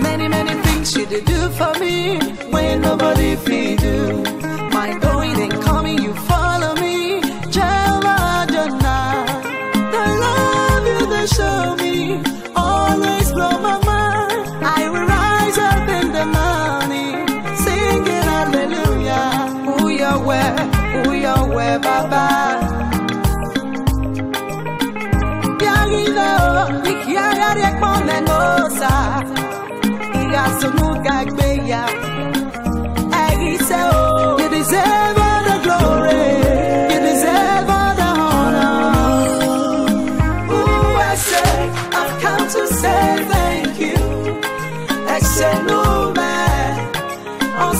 Many, many things she did do for me when nobody fit do. My going and coming, you follow me. Jehovah Adonai. The love you they show me always blow my mind. I will rise up in the morning singing hallelujah. Who you're where, I say, oh, you deserve all the glory. You deserve all the honor. Ooh, I I come to say thank you. I no man, on